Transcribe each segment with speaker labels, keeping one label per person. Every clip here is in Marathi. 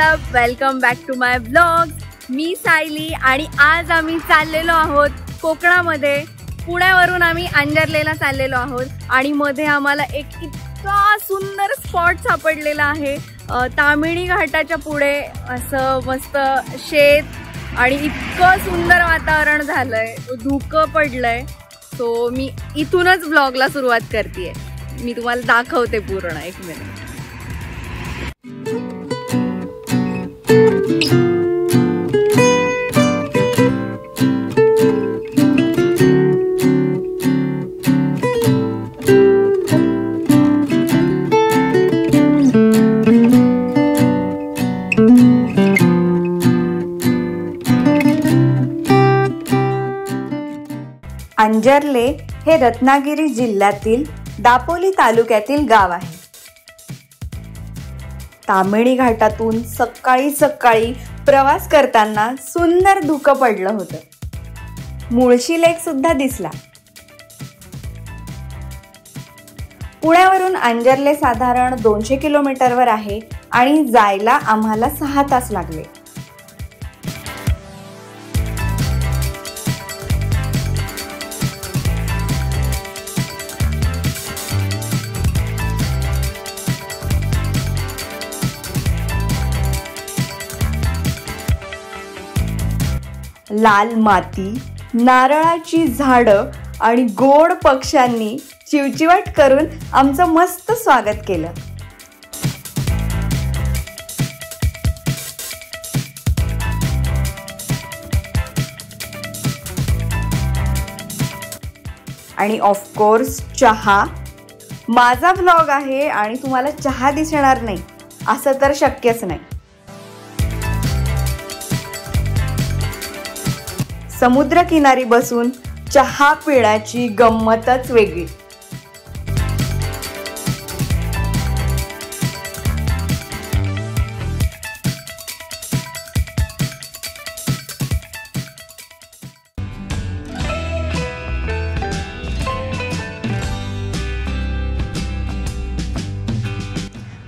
Speaker 1: Hi what's up welcome back to my blog मी सायली आणि आज आम्ही चाललेलो आहोत कोकणामध्ये. पुण्यावरून आम्ही अंजरलेला चाललेलो आहोत आणि मध्ये आम्हाला एक इतका सुंदर स्पॉट सापडलेला आहे. तामिणी घाटाच्या पुढे असं मस्त शेत आणि इतकं सुंदर वातावरण झालंय. धुकं पडलंय. सो मी इथूनच ब्लॉगला सुरुवात करते मी तुम्हाला दाखवते पूर्ण एक मिनिट
Speaker 2: रत्नागिरी जिल्ह्यातील दापोली तालुक्यातील गाव आहे. तामिणी घाटातून सकाळी सकाळी प्रवास करताना सुंदर धुकं पडलं होतं. मुळशी लेक सुद्धा दिसला. पुण्यावरून अंजरले साधारण दोनशे किलोमीटरवर आहे आणि जायला आम्हाला सहा तास लागले. लाल माती नारळाची झाडं आणि गोड पक्ष्यांनी चिवचिवाट करून आमचं मस्त स्वागत केलं. आणि ऑफकोर्स चहा. माझा ब्लॉग आहे आणि तुम्हाला चहा दिसणार नाही असं तर शक्यच नाही. समुद्रकिनारी बसून चहा पिण्याची गंमतच वेगळी.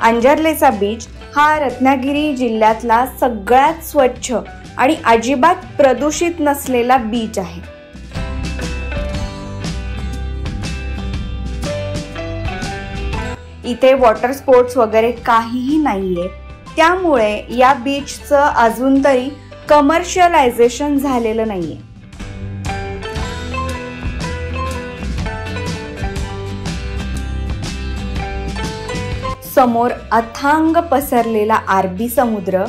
Speaker 2: अंजर्लेचा बीच हा रत्नागिरी जिल्ह्यातला सगळ्यात स्वच्छ आणि अजिबात प्रदूषित नसलेला बीच आहे. इथे वॉटर स्पोर्ट्स वगैरे काहीही नाहीये. त्यामुळे या बीचचं अजून तरी कमर्शियलायझेशन झालेलं नाहीये. समोर अथांग पसरलेला आरबी समुद्र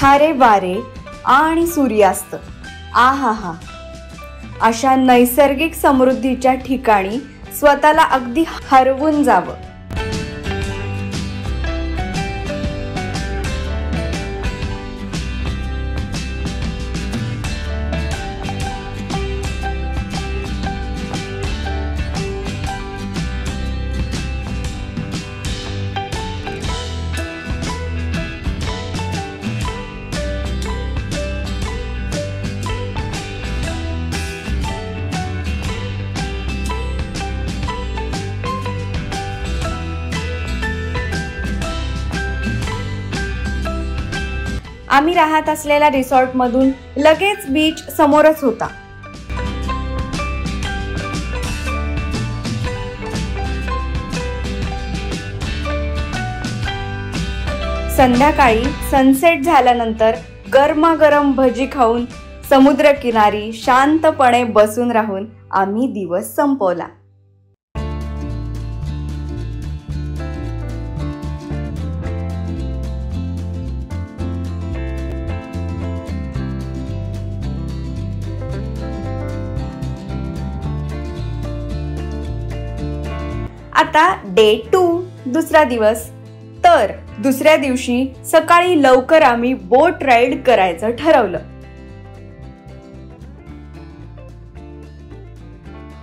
Speaker 2: खारे वारे आणि सूर्यास्त. आहा हा अशा नैसर्गिक समृद्धीच्या ठिकाणी स्वतःला अगदी हरवून जावं. आम्ही राहत असलेल्या रिसॉर्टमधून लगेच बीच समोरच होता. संध्याकाळी सनसेट झाल्यानंतर गरमागरम भजी खाऊन समुद्रकिनारी शांतपणे बसून राहून आम्ही दिवस संपवला. आता डे टू दुसरा दिवस. तर दुसऱ्या दिवशी सकाळी लवकर आम्ही बोट राईड करायचं ठरवलं.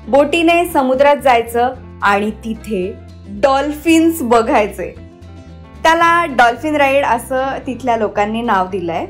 Speaker 2: बोटीने समुद्रात जायचं आणि तिथे डॉल्फिन्स बघायचे. त्याला डॉल्फिन राईड असं तिथल्या लोकांनी नाव दिलंय.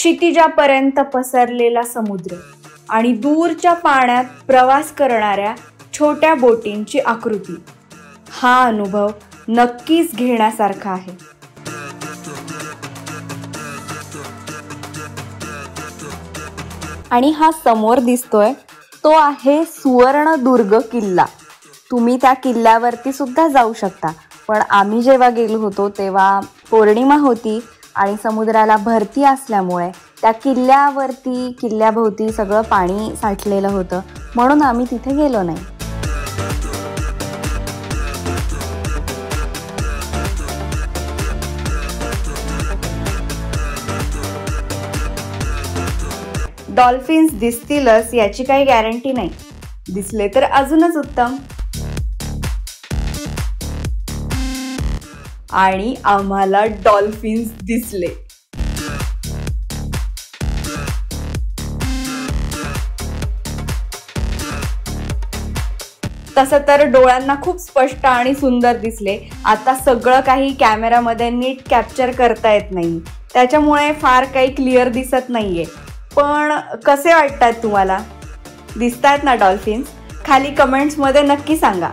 Speaker 2: क्षितिजापर्यंत पसरलेला समुद्र आणि दूरच्या पाण्यात प्रवास करणाऱ्या छोट्या बोटींची आकृती. हा अनुभव नक्कीच घेण्यासारखा आहे. आणि हा समोर दिसतोय तो आहे सुवर्णदुर्ग किल्ला. तुम्ही त्या किल्ल्यावरती सुद्धा जाऊ शकता. पण आम्ही जेव्हा गेलो होतो तेव्हा पौर्णिमा होती आणि समुद्राला भरती असल्यामुळे त्या किल्ल्यावरती किल्ल्याभोवती सगळं पाणी साठलेलं होतं. म्हणून आम्ही तिथे गेलो नाही. डॉल्फिन्स दिसतीलच याची काही गॅरंटी नाही. दिसले तर अजूनच उत्तम. आणि आम्हाला डॉल्फिन्स दिसले. तसं तर डोळ्यांना खूप स्पष्ट आणि सुंदर दिसले. आता सगळं काही कॅमेरामध्ये नीट कॅप्चर करता येत नाही. त्याच्यामुळे फार काही क्लिअर दिसत नाहीये. पण कसे वाटतात तुम्हाला? दिसतात ना डॉल्फिन्स खाली कमेंट्समध्ये नक्की सांगा.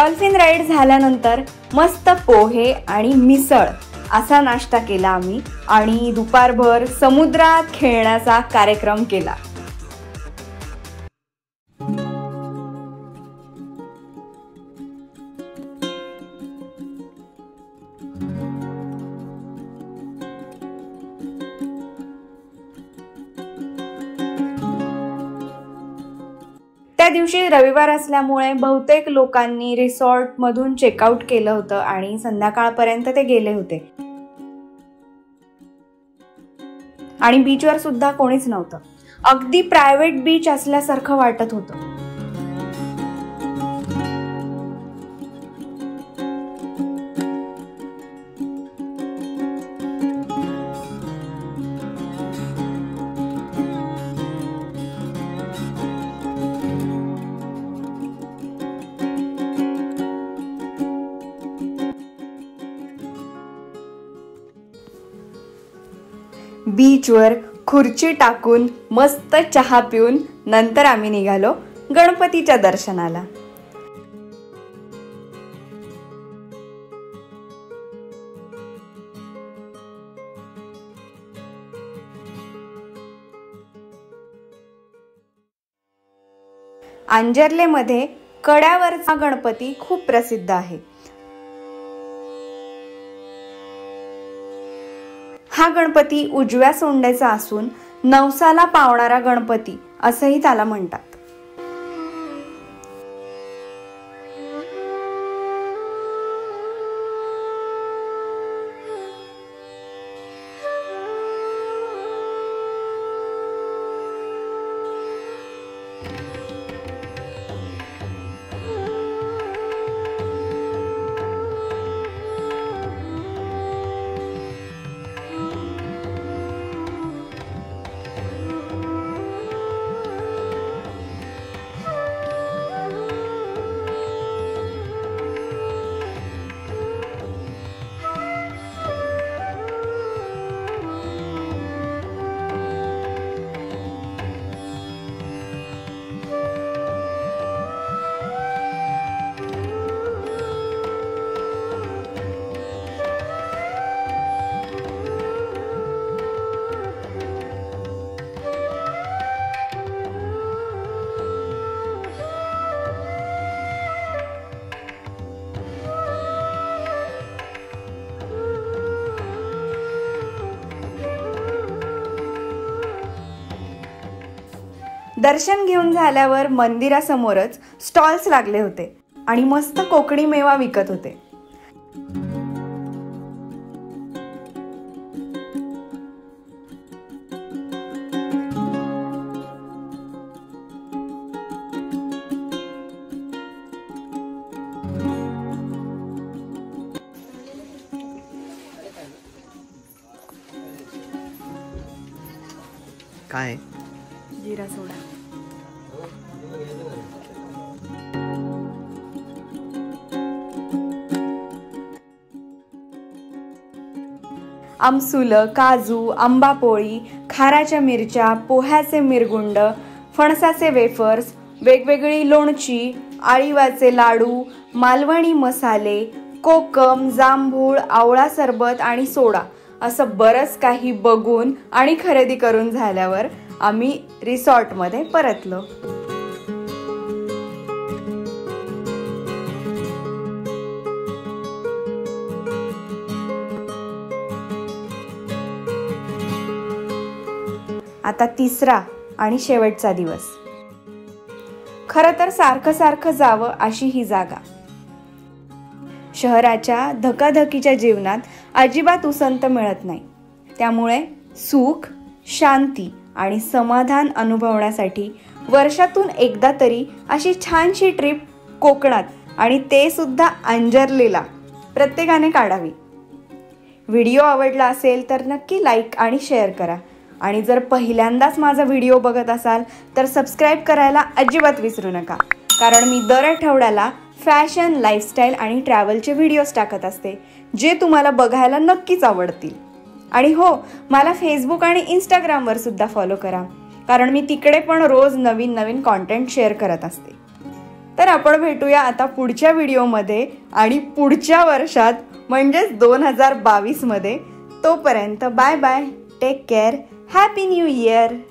Speaker 2: डॉल्फिन राईड झाल्यानंतर मस्त पोहे आणि मिसळ असा नाश्ता केला आम्ही आणि दुपारभर समुद्रात खेळण्याचा कार्यक्रम केला. दिवशी रविवार असल्यामुळे बहुतेक लोकांनी रिसॉर्टमधून चेकआउट केलं होतं आणि संध्याकाळपर्यंत ते गेले होते. आणि बीचवर सुद्धा कोणीच नव्हतं. अगदी प्रायव्हेट बीच असल्यासारखं वाटत होतं. बीचवर खुर्ची टाकून मस्त चहा पिऊन नंतर आम्ही निघालो गणपतीच्या दर्शनाला. आंजर्लेमध्ये कड्यावरचा गणपती खूप प्रसिद्ध आहे. हा गणपती उजव्या सोंड्याचा असून नवसाला पावणारा गणपती असंही त्याला म्हणतात. दर्शन घेऊन झाल्यावर मंदिरासमोरच स्टॉल्स लागले होते आणि मस्त कोकणी मेवा विकत होते. आमसुलं काजू आंबापोळी खाराच्या मिरच्या पोह्याचे मिरगुंड फणसाचे वेफर्स वेगवेगळी लोणची आळीवाचे लाडू मालवणी मसाले कोकम जांभूळ आवळा सरबत आणि सोडा असं बरंच काही बघून आणि खरेदी करून झाल्यावर आम्ही रिसॉर्टमध्ये परतलो. आता तिसरा आणि शेवटचा दिवस. खरं तर सारखं सारखं जावं अशी ही जागा. शहराच्या धकाधकीच्या जीवनात अजिबात उसंत मिळत नाही. त्यामुळे सुख शांती आणि समाधान अनुभवण्यासाठी वर्षातून एकदा तरी अशी छानशी ट्रिप कोकणात आणि ते सुद्धा अंजरलेला प्रत्येकाने काढावी. व्हिडिओ आवडला असेल तर नक्की लाईक आणि शेअर करा. आणि जर पहिल्यांदाच माझा व्हिडिओ बघत असाल तर सबस्क्राईब करायला अजिबात विसरू नका. कारण मी दर आठवड्याला फॅशन लाईफस्टाईल आणि ट्रॅव्हलचे व्हिडिओज टाकत असते जे तुम्हाला बघायला नक्कीच आवडतील. आणि हो मला फेसबुक आणि इंस्टाग्रामवर सुद्धा फॉलो करा कारण मी तिकडे पण रोज नवीन नवीन कॉन्टेंट शेअर करत असते. तर आपण भेटूया आता पुढच्या व्हिडिओमध्ये आणि पुढच्या वर्षात म्हणजेच दोन हजार बावीसमध्ये तोपर्यंत bye bye take care Happy New Year!